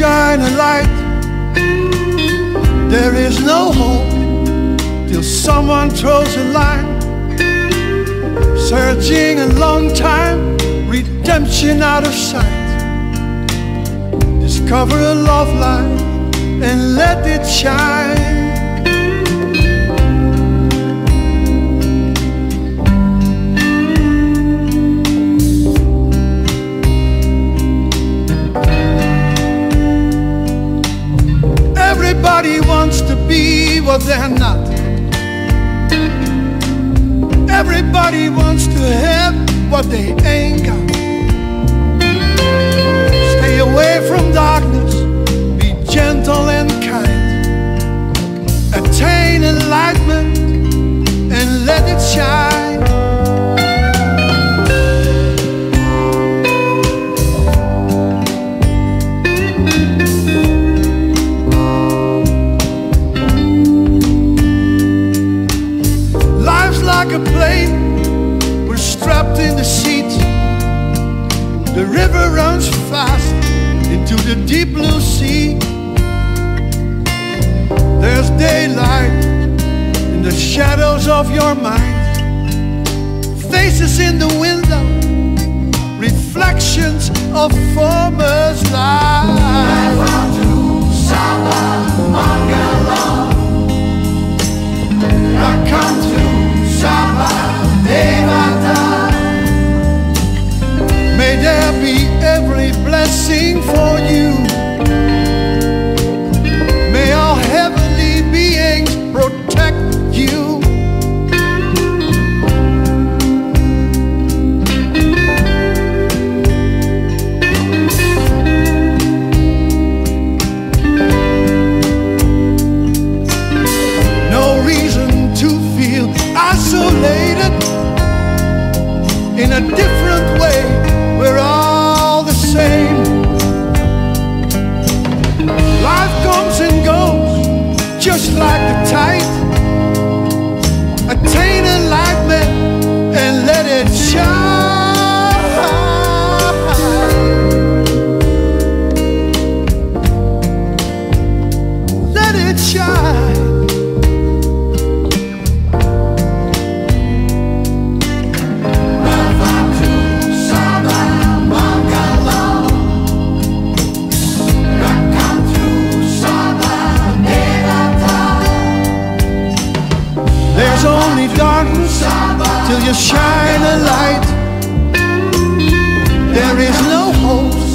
shine a light. There is no hope till someone throws a line. Searching a long time, redemption out of sight. Discover a love light and let it shine. Everybody wants to be what they're not. Everybody wants to have what they ain't got. Stay away from darkness, be gentle and kind. Attain enlightenment and let it shine. In the seat. The river runs fast into the deep blue sea. There's daylight in the shadows of your mind. Faces in the window, reflections of former lives. Just like the tide. Attain enlightenment Only darkness till you shine a light. There is no hope